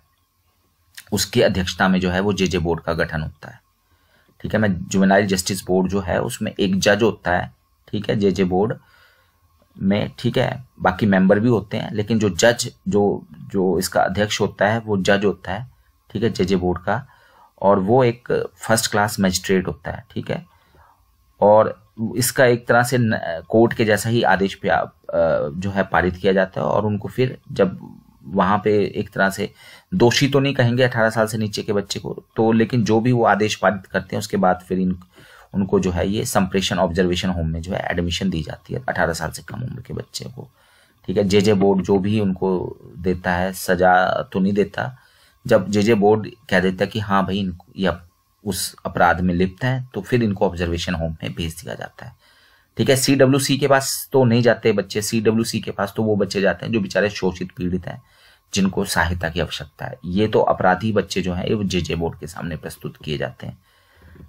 उसकी अध्यक्षता में जो है वो जे जे बोर्ड का गठन होता है। ठीक है, मैं जुवेनाइल जस्टिस बोर्ड जो है उसमें एक जज होता है। ठीक है, जे जे बोर्ड में, ठीक है, बाकी मेंबर भी होते हैं, लेकिन जो जज, जो जो इसका अध्यक्ष होता है, वो जज होता है। ठीक है, जे जे बोर्ड का। और वो एक फ़र्स्ट क्लास मजिस्ट्रेट होता है, ठीक है। और इसका एक तरह से कोर्ट के जैसा ही आदेश पे जो है पारित किया जाता है, और उनको फिर जब वहाँ पे एक तरह से दोषी तो नहीं कहेंगे अठारह साल से नीचे के बच्चे को तो लेकिन जो भी वो आदेश पारित करते हैं, उसके बाद फिर इन, उनको जो है ये संप्रेषण ऑब्जर्वेशन होम में जो है एडमिशन दी जाती है अठारह साल से कम उम्र के बच्चे को। ठीक है जे जे बोर्ड जो भी उनको देता है, सजा तो नहीं देता, जब जे जे बोर्ड कह देता है कि हाँ भाई या उस अपराध में लिप्त है तो फिर इनको ऑब्जर्वेशन होम में भेज दिया जाता है। ठीक है सी डब्ल्यू सी के पास तो नहीं जाते बच्चे सी डब्ल्यू सी के पास तो वो बच्चे जाते हैं जो बेचारे शोषित पीड़ित हैं। जिनको सहायता की आवश्यकता है। ये तो अपराधी बच्चे जो है वो जे जे बोर्ड के सामने प्रस्तुत किए जाते हैं।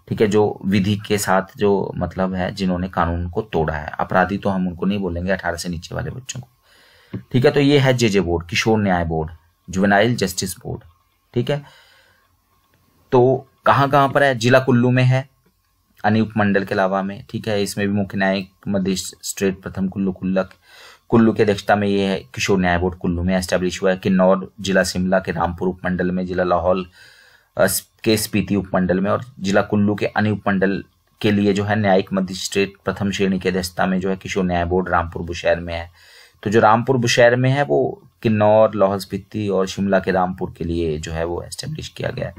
ठीक है, जो विधि के साथ जो मतलब है, जिन्होंने कानून को तोड़ा है। अपराधी तो हम उनको नहीं बोलेंगे, अठारह से नीचे वाले बच्चों को। ठीक है तो ये है जे जे बोर्ड, किशोर न्याय बोर्ड, जुवेनाइल जस्टिस बोर्ड। ठीक है तो कहाँ कहाँ पर है? जिला कुल्लू में है, अनियुक्त मंडल के अलावा में। ठीक है, इसमें भी मुख्य न्यायिक मध्य स्ट्रेट प्रथम कुल्लू कुल्लक कुल्लू की अध्यक्षता में ये किशोर न्याय बोर्ड कुल्लू में एस्टेब्लिश हुआ है किन्नौर जिला शिमला के रामपुर उपमंडल में, जिला लाहौल के स्पीति उपमंडल में और जिला कुल्लू के अन्य उपमंडल के लिए जो है न्यायिक मजिस्ट्रेट प्रथम श्रेणी की अध्यक्षता में जो है किशोर न्याय बोर्ड रामपुर बुशहर में है। तो जो रामपुर बुशहर में है, वो किन्नौर, लाहौल स्पीति और शिमला के रामपुर के लिए जो है वो एस्टेब्लिश किया गया है।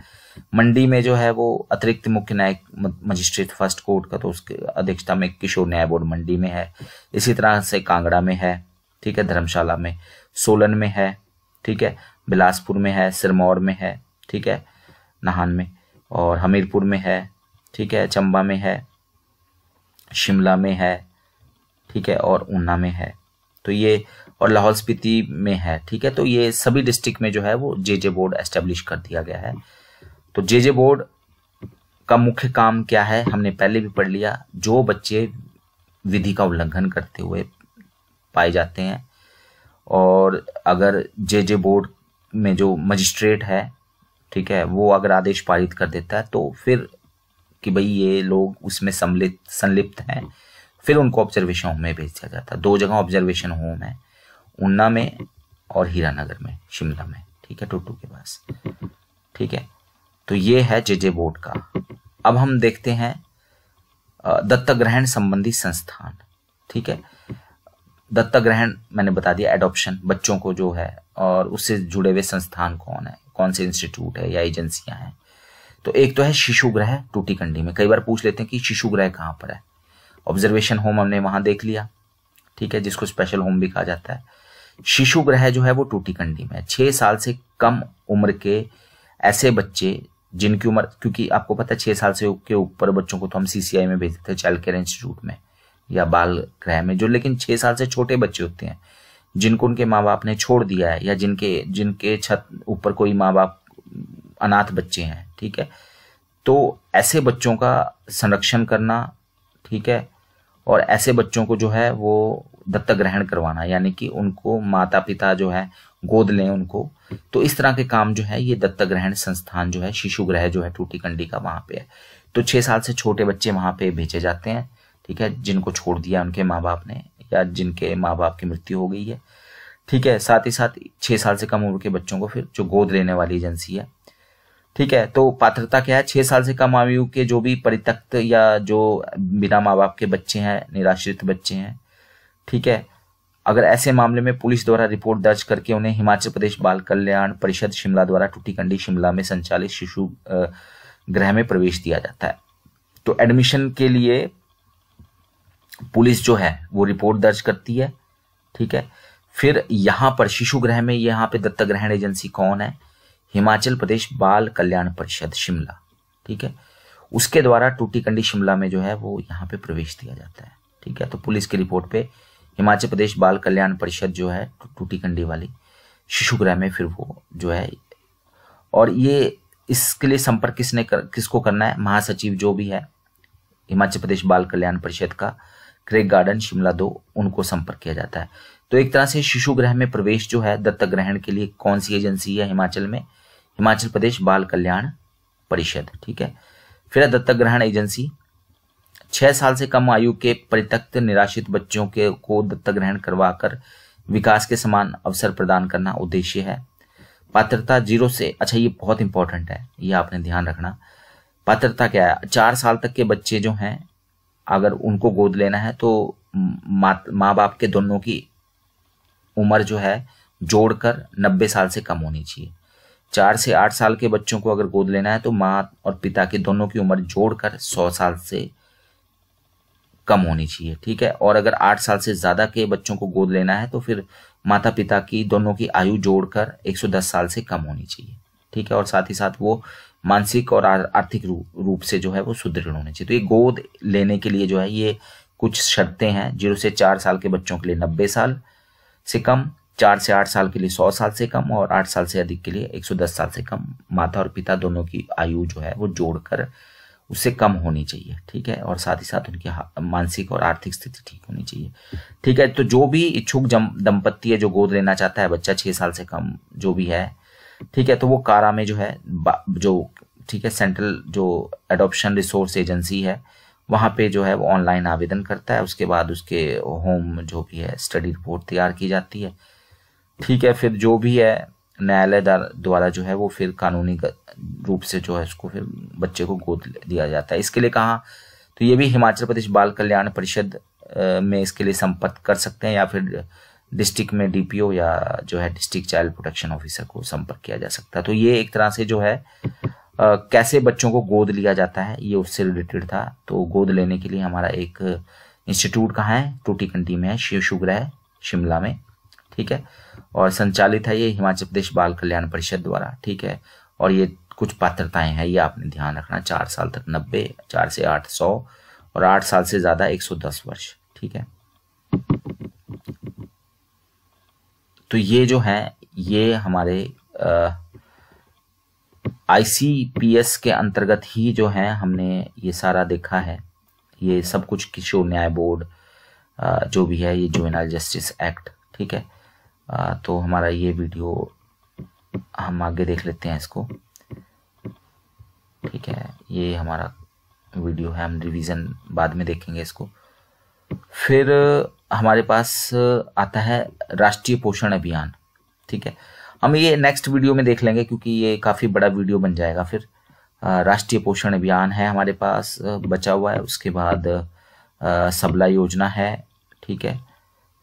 मंडी में जो है वो अतिरिक्त मुख्य न्यायिक मजिस्ट्रेट फ़र्स्ट कोर्ट का तो उसके अध्यक्षता में किशोर न्याय बोर्ड मंडी में है। इसी तरह से कांगड़ा में है, ठीक है, धर्मशाला में। सोलन में है, ठीक है, बिलासपुर में है, सिरमौर में है, ठीक है, नाहन में। और हमीरपुर में है, ठीक है, चंबा में है, शिमला में है, ठीक है, और ऊना में है। तो ये और लाहौल स्पीति में है, ठीक है? तो ये सभी डिस्ट्रिक्ट में जो है वो जे जे बोर्ड एस्टेब्लिश कर दिया गया है। तो जे जे बोर्ड का मुख्य काम क्या है? हमने पहले भी पढ़ लिया, जो बच्चे विधि का उल्लंघन करते हुए पाए जाते हैं, और अगर जे जे बोर्ड में जो मजिस्ट्रेट है, ठीक है, वो अगर आदेश पारित कर देता है तो फिर कि भाई ये लोग उसमें सम्मिलित संलिप्त हैं फिर उनको ऑब्जर्वेशन होम में भेज दिया जाता। दो जगह ऑब्जर्वेशन होम है ऊना में और हीरानगर में, शिमला में, ठीक है, टोटू के पास। ठीक है? तो ये है जे जे बोर्ड का। अब हम देखते हैं दत्त ग्रहण संबंधी संस्थान, ठीक है? दत्तक ग्रहण मैंने बता दिया एडॉप्शन बच्चों को जो है, और उससे जुड़े हुए संस्थान कौन है? कौन से इंस्टीट्यूट है या एजेंसियाँ हैं? तो एक तो है शिशु ग्रह, टूटी कंडी में। कई बार पूछ लेते हैं कि शिशु ग्रह कहाँ पर है? ऑब्जर्वेशन होम हमने वहाँ देख लिया। ठीक है, जिसको स्पेशल होम भी कहा जाता है। शिशु ग्रह जो है वो टूटी कंडी में छह साल से कम उम्र के ऐसे बच्चे जिनकी उम्र, क्योंकि आपको पता है, छह साल से के ऊपर बच्चों को तो हम सीसीआई में भेजते हैं चाइल्ड केयर इंस्टीट्यूट में, या बाल गृह में, जो, लेकिन छह साल से छोटे बच्चे होते हैं, जिनको उनके माँ बाप ने छोड़ दिया है, या जिनके जिनके छत ऊपर कोई माँ बाप अनाथ बच्चे हैं, ठीक है? तो ऐसे बच्चों का संरक्षण करना, ठीक है? और ऐसे बच्चों को जो है वो दत्तक ग्रहण करवाना, यानी कि उनको माता पिता जो है गोद लें उनको। तो इस तरह के काम जो है, ये दत्तक ग्रहण संस्थान जो है शिशु ग्रह जो है टूटी कंडी का वहाँ पे है। तो छह साल से छोटे बच्चे वहाँ पे भेजे जाते हैं, ठीक है, जिनको छोड़ दिया उनके माँ बाप ने, या जिनके माँ बाप की मृत्यु हो गई है। ठीक है, साथ ही साथ छह साल से कम उम्र के बच्चों को फिर जो गोद लेने वाली एजेंसी है ठीक है तो पात्रता क्या है? छह साल से कम आयु के जो भी परित्यक्त या जो बिना माँ बाप के बच्चे हैं, निराश्रित बच्चे हैं, ठीक है? अगर ऐसे मामले में पुलिस द्वारा रिपोर्ट दर्ज करके उन्हें हिमाचल प्रदेश बाल कल्याण परिषद शिमला द्वारा टूटीकंडी शिमला में संचालित शिशु गृह में प्रवेश दिया जाता है। तो एडमिशन के लिए पुलिस जो है, वो रिपोर्ट दर्ज करती है, ठीक है? फिर यहाँ पर शिशु गृह में यहाँ पे दत्तक ग्रहण एजेंसी कौन है? हिमाचल प्रदेश बाल कल्याण परिषद शिमला ठीक है? उसके द्वारा टूटी कंडी शिमला में जो है वो यहाँ पे प्रवेश दिया जाता है ठीक है? तो पुलिस की रिपोर्ट पे हिमाचल प्रदेश बाल कल्याण परिषद जो है टूटी कंडी वाली शिशु गृह में फिर वो जो है और ये इसके लिए संपर्क किसने कर, किसको करना है? महासचिव जो भी है हिमाचल प्रदेश बाल कल्याण परिषद का क्रेक गार्डन शिमला दो उनको संपर्क किया जाता है। तो एक तरह से शिशु गृह में प्रवेश जो है दत्तक ग्रहण के लिए कौन सी एजेंसी है हिमाचल में? हिमाचल प्रदेश बाल कल्याण परिषद, ठीक है? फिर दत्तक ग्रहण एजेंसी। छह साल से कम आयु के परित्यक्त निराशित बच्चों के को दत्तक ग्रहण करवाकर विकास के समान अवसर प्रदान करना उद्देश्य है। पात्रता ज़ीरो से अच्छा ये बहुत इंपॉर्टेंट है, ये आपने ध्यान रखना। पात्रता क्या है? चार साल तक के बच्चे जो हैं, अगर उनको गोद लेना है तो माँ बाप के दोनों की उम्र जो है जोड़कर नब्बे साल से कम होनी चाहिए। चार से आठ साल के बच्चों को अगर गोद लेना है तो माँ और पिता की दोनों की उम्र जोड़कर सौ साल से कम होनी चाहिए, ठीक है? और अगर आठ साल से ज़्यादा के बच्चों को गोद लेना है तो फिर माता पिता की दोनों की आयु जोड़कर 110 साल से कम होनी चाहिए, ठीक है? और साथ ही साथ वो मानसिक और आर्थिक रूप से जो है वो सुदृढ़ होने चाहिए। तो ये गोद लेने के लिए जो है, ये कुछ शर्तें हैं ज़ीरो से चार साल के बच्चों के लिए नब्बे साल से कम चार से आठ साल के लिए सौ साल से कम और आठ साल से अधिक के लिए एक सौ दस साल से कम। माता और पिता दोनों की आयु जो है, वो जोड़कर उससे कम होनी चाहिए, ठीक है? और साथ ही साथ उनकी मानसिक और आर्थिक स्थिति ठीक होनी चाहिए, ठीक है? तो जो भी इच्छुक दंपत्ति है, जो गोद लेना चाहता है, बच्चा छह साल से कम जो भी है, ठीक है? तो वो कारा में जो है जो, ठीक है, सेंट्रल जो एडोप्शन रिसोर्स एजेंसी है, वहाँ पे जो है, वो ऑनलाइन आवेदन करता है। उसके बाद उसके होम जो भी है, स्टडी रिपोर्ट तैयार की जाती है। ठीक है फिर जो भी है न्यायालय द्वारा जो है वो फिर कानूनी रूप से जो है उसको फिर बच्चे को गोद दिया जाता है। इसके लिए कहा तो ये भी हिमाचल प्रदेश बाल कल्याण परिषद में इसके लिए संपर्क कर सकते हैं या फिर डिस्ट्रिक्ट में डीपीओ या जो है डिस्ट्रिक्ट चाइल्ड प्रोटेक्शन ऑफिसर को संपर्क किया जा सकता है। तो ये एक तरह से जो है आ, कैसे बच्चों को गोद लिया जाता है ये उससे रिलेटेड था। तो गोद लेने के लिए हमारा एक इंस्टीट्यूट कहाँ है टूटी कंटी में है शिव शुग्रह शिमला में। ठीक है? और संचालित है ये हिमाचल प्रदेश बाल कल्याण परिषद द्वारा, ठीक है? और ये कुछ पात्रताएँ हैं, ये आपने ध्यान रखना, चार साल तक, नब्बे, चार से आठ सौ और आठ साल से ज़्यादा, एक सौ दस वर्ष, ठीक है? तो ये जो है, ये हमारे आईसीपीएस के अंतर्गत ही जो है, हमने ये सारा देखा है। ये सब कुछ किशोर न्याय बोर्ड जो भी है, ये जुवेनाइल जस्टिस एक्ट ठीक है? तो हमारा ये वीडियो हम आगे देख लेते हैं इसको। ठीक है, ये हमारा वीडियो है, हम रिवीजन बाद में देखेंगे इसको। फिर हमारे पास आता है राष्ट्रीय पोषण अभियान। ठीक है, हम ये नेक्स्ट वीडियो में देख लेंगे क्योंकि ये काफ़ी बड़ा वीडियो बन जाएगा। फिर राष्ट्रीय पोषण अभियान है हमारे पास, बचा हुआ है। उसके बाद सबला योजना है। ठीक है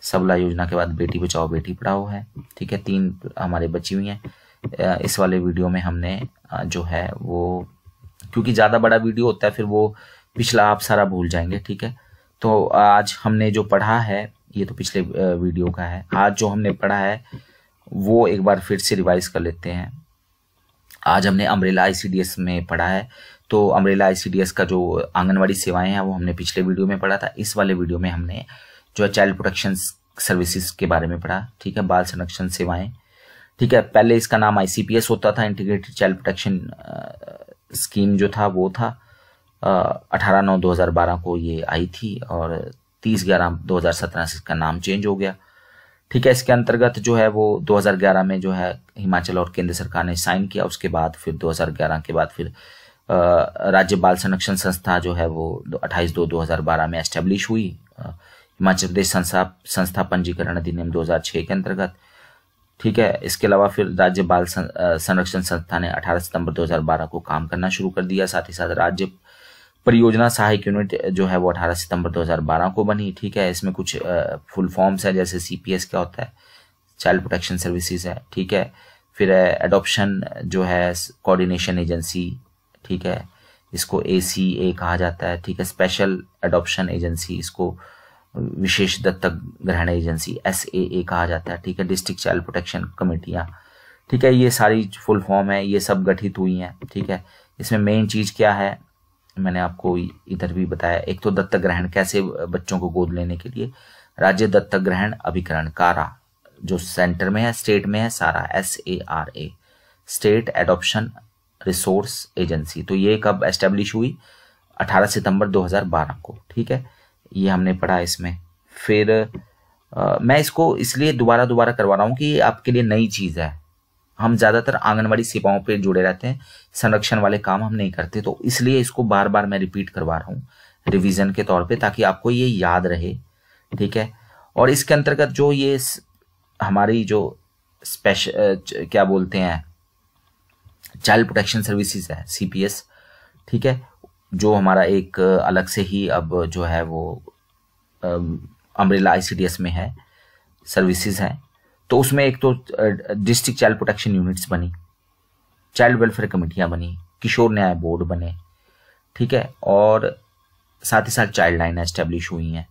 सबला योजना के बाद बेटी बचाओ बेटी पढ़ाओ है। ठीक है, तीन हमारे बची हुई हैं। इस वाले वीडियो में हमने जो है वो, क्योंकि ज़्यादा बड़ा वीडियो होता है, फिर वो पिछला आप सारा भूल जाएँगे, ठीक है? तो आज हमने जो पढ़ा है, ये तो पिछले वीडियो का है। आज जो हमने पढ़ा है, वो एक बार फिर से रिवाइज कर लेते हैं। आज हमने अमरेला आईसीडीएस में पढ़ा है। तो अमरेला आईसीडीएस का जो आंगनवाड़ी सेवाएँ हैं, वो हमने पिछले वीडियो में पढ़ा था। इस वाले वीडियो में हमने जो है चाइल्ड प्रोटेक्शन सर्विसेज़ के बारे में पढ़ा। ठीक है, बाल संरक्षण सेवाएँ। ठीक है, पहले इसका नाम आईसीपीएस होता था इंटीग्रेटेड चाइल्ड प्रोटेक्शन स्कीम जो था, वो था। अठारह नौ दो हज़ार बारह को ये आई थी और तीस ग्यारह दो हज़ार सत्रह से इसका नाम चेंज हो गया। ठीक है, इसके अंतर्गत जो है वो 2011 में जो है हिमाचल और केंद्र सरकार ने साइन किया। उसके बाद फिर 2011 के बाद फिर राज्य बाल संरक्षण संस्था जो है वो 28 दो 2012 में एस्टेब्लिश हुई। हिमाचल प्रदेश संस्था संस्था पंजीकरण अधिनियम 2006 के अंतर्गत। ठीक है, इसके अलावा फिर राज्य बाल संरक्षण संस्था ने 18 सितंबर 2012 को काम करना शुरू कर दिया। साथ ही साथ राज्य परियोजना सहायक यूनिट जो है वो 18 सितंबर 2012 को बनी। ठीक है, इसमें कुछ फुल फॉर्म्स है, जैसे सीपीएस क्या होता है चाइल्ड प्रोटेक्शन सर्विसेज़ है। ठीक है, फिर एडॉप्शन जो है कोऑर्डिनेशन एजेंसी ठीक है, इसको ए कहा जाता है। ठीक है स्पेशल एडॉप्शन एजेंसी इसको विशेष दत्तक ग्रहण एजेंसी एस ए ए कहा जाता है, ठीक है? डिस्ट्रिक्ट चाइल्ड प्रोटेक्शन कमेटियाँ ठीक है, ये सारी फुल फॉर्म है, ये सब गठित हुई हैं, ठीक है? इसमें मेन चीज़ क्या है? मैंने आपको इधर भी बताया। एक तो दत्तक ग्रहण, कैसे बच्चों को गोद लेने के लिए? राज्य दत्तक ग्रहण अभिकरण, कारा, जो सेंटर में है स्टेट में है, सारा S A R A state adoption resource agency तो ये कब एस्टेब्लिश हुई? 18 सितंबर 2012 को, ठीक है? ये हमने पढ़ा इसमें। फिर आ, मैं इसको इसलिए दोबारा दोबारा करवा रहा हूँ कि आपके लिए नई चीज़ है। हम ज़्यादातर आंगनबाड़ी सेवाओं पे जुड़े रहते हैं संरक्षण वाले काम हम नहीं करते तो इसलिए इसको बार बार मैं रिपीट करवा रहा हूँ रिवीजन के तौर पे ताकि आपको ये याद रहे ठीक है? और इसके अंतर्गत जो ये हमारी जो स्पेशल क्या बोलते हैं चाइल्ड प्रोटेक्शन सर्विसेज़ है सीपीएस ठीक है? जो हमारा एक अलग से ही अब जो है वो अम्ब्रेला आईसीडीएस में है, सर्विसेज़ हैं तो उसमें एक तो डिस्ट्रिक्ट चाइल्ड प्रोटेक्शन यूनिट्स बनी, चाइल्ड वेलफेयर कमेटियाँ बनी, किशोर न्याय बोर्ड बने, ठीक है, और साथ ही साथ चाइल्ड लाइन एस्टेब्लिश हुई हैं,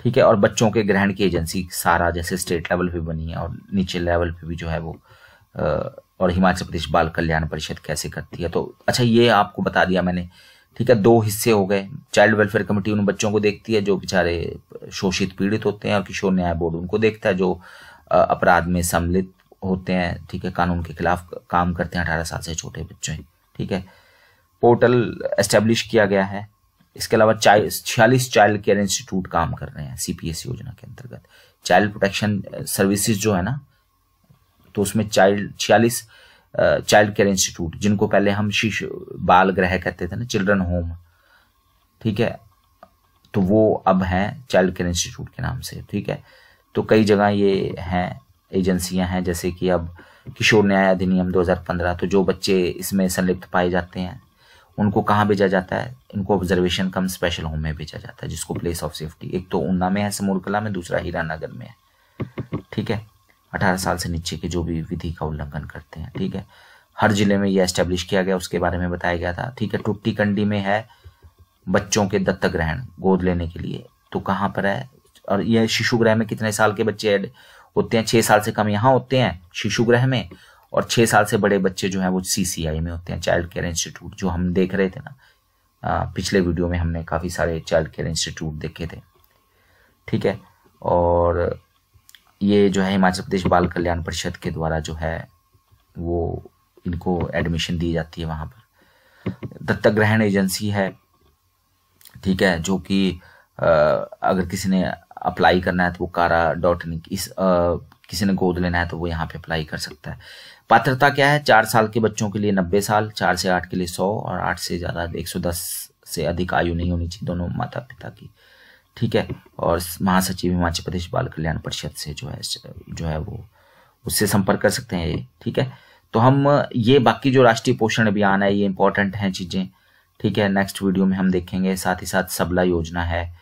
ठीक है, और बच्चों के ग्रहण की एजेंसी सारा जैसे स्टेट लेवल पे बनी है, और नीचे लेवल पे भी जो है वो और हिमाचल प्रदेश बाल कल्याण परिषद कैसे करती है तो अच्छा ये आपको बता दिया मैंने ठीक है, दो हिस्से हो गए। चाइल्ड वेलफेयर कमेटी उन बच्चों को देखती है जो बेचारे शोषित पीड़ित होते हैं, और किशोर न्याय बोर्ड उनको देखता है जो अपराध में सम्मिलित होते हैं, ठीक है, कानून के खिलाफ काम करते हैं, अठारह साल से छोटे बच्चे, ठीक है। पोर्टल एस्टेब्लिश किया गया है। इसके अलावा छियालीस चाइल्ड केयर इंस्टीट्यूट काम कर रहे हैं सीपीएस योजना के अंतर्गत। चाइल्ड प्रोटेक्शन सर्विसेज़ जो है ना तो उसमें चाइल्ड छियालीस चाइल्ड केयर इंस्टीट्यूट जिनको पहले हम शिशु, बाल ग्रह कहते थे ना चिल्ड्रन होम ठीक है? तो वो अब हैं चाइल्ड केयर इंस्टीट्यूट के नाम से, ठीक है? तो कई जगह ये हैं एजेंसियाँ हैं, जैसे कि अब किशोर न्याय अधिनियम 2015 तो जो बच्चे इसमें संलिप्त पाए जाते हैं, उनको कहाँ भेजा जाता है? इनको ऑब्जर्वेशन कम स्पेशल होम में भेजा जाता है, जिसको प्लेस ऑफ़ सेफ्टी एक तो ऊना में है समूर कला में, दूसरा हीरानगर में है, ठीक है? अठारह साल से नीचे के जो भी विधि का उल्लंघन करते हैं, ठीक है? हर ज़िले में यह एस्टेब्लिश किया गया, उसके बारे में बताया गया था, ठीक है? टुट्टी कंडी में है बच्चों के दत्तक ग्रहण, गोद लेने के लिए। तो कहाँ पर है? और यह शिशु गृह में कितने साल के बच्चे ऐड होते हैं, छह साल से कम यहाँ होते हैं, शिशु ग्रह में। और छह साल से बड़े बच्चे जो हैं, वो सीसीआई में होते हैं चाइल्ड केयर इंस्टीट्यूट जो हम देख रहे थे ना पिछले वीडियो में हमने काफ़ी सारे चाइल्ड केयर इंस्टीट्यूट देखे थे, ठीक है? और ये जो है हिमाचल प्रदेश बाल कल्याण परिषद के द्वारा जो है वो इनको एडमिशन दी जाती है वहाँ पर। दत्तक ग्रहण एजेंसी है ठीक है जो कि अगर किसी ने अप्लाई करना है तो वो कारा डॉट इन इस आ, किसी ने गोद लेना है तो वो यहाँ पे अप्लाई कर सकता है। पात्रता क्या है? चार साल के बच्चों के लिए नब्बे साल चार से आठ के लिए सौ और आठ से ज़्यादा एक सौ दस से अधिक आयु नहीं होनी चाहिए दोनों माता पिता की। ठीक है? और महासचिव हिमाचल प्रदेश बाल कल्याण परिषद से जो है जो है वो उससे संपर्क कर सकते हैं ठीक है? तो हम ये बाकी जो राष्ट्रीय पोषण अभियान है, ये इंपॉर्टेंट हैं चीज़ें, ठीक है? नेक्स्ट वीडियो में हम देखेंगे, साथ ही साथ सबला योजना है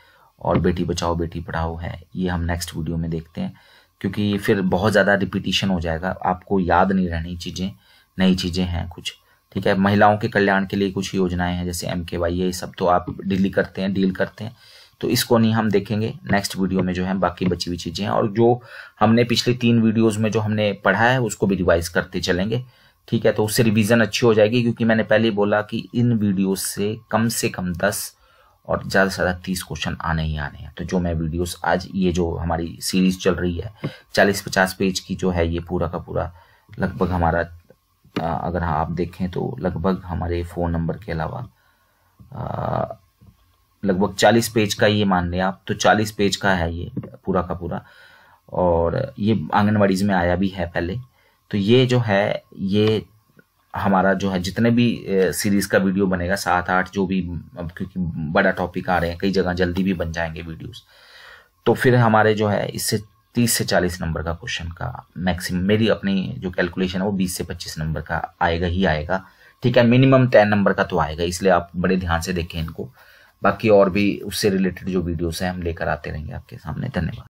और बेटी बचाओ, बेटी पढ़ाओ है, ये हम नेक्स्ट वीडियो में देखते हैं, क्योंकि फिर बहुत ज़्यादा रिपीटिशन हो जाएगा, आपको याद नहीं रहनी चीज़ें, नई चीज़ें हैं कुछ, ठीक है? महिलाओं के कल्याण के लिए कुछ योजनाएँ हैं, जैसे एम के वाई ये सब तो आप डील करते हैं डील करते हैं। तो इसको नहीं हम देखेंगे। नेक्स्ट वीडियो में जो है, बाकी बची हुई चीज़ें हैं और जो हमने पिछले तीन वीडियोस में जो हमने पढ़ा है, उसको भी रिवाइज करते चलेंगे। ठीक है तो उससे रिवीजन अच्छी हो जाएगी, क्योंकि मैंने पहले बोला कि इन वीडियो से कम से कम दस और ज़्यादा से ज़्यादा तीस क्वेश्चन आने ही आने हैं। तो जो मैं वीडियोस आज ये जो हमारी सीरीज़ चल रही है, चालीस पचास पेज की जो है ये पूरा का पूरा, लगभग हमारा अगर हाँ आप देखें तो लगभग हमारे फ़ोन नंबर के अलावा लगभग चालीस पेज का ये मान लें आप तो चालीस पेज का है ये, पूरा का पूरा। और ये आंगनबाड़ी में आया भी है पहले। तो ये जो है, ये हमारा जो है, जितने भी सीरीज़ का वीडियो बनेगा, सात, आठ, जो भी क्योंकि बड़ा टॉपिक आ रहे हैं, कई जगह जल्दी भी बन जाएँगे वीडियोस तो फिर हमारे जो है, इससे तीस से चालीस नंबर का क्वेश्चन का मैक्सिमम मेरी अपनी जो कैलकुलेशन है, वो बीस से पच्चीस नंबर का आएगा ही आएगा। ठीक है मिनिमम टेन नंबर का तो आएगा, इसलिए आप बड़े ध्यान से देखें इनको। बाकी और भी उससे रिलेटेड जो वीडियोस हैं, हम लेकर आते रहेंगे आपके सामने। धन्यवाद।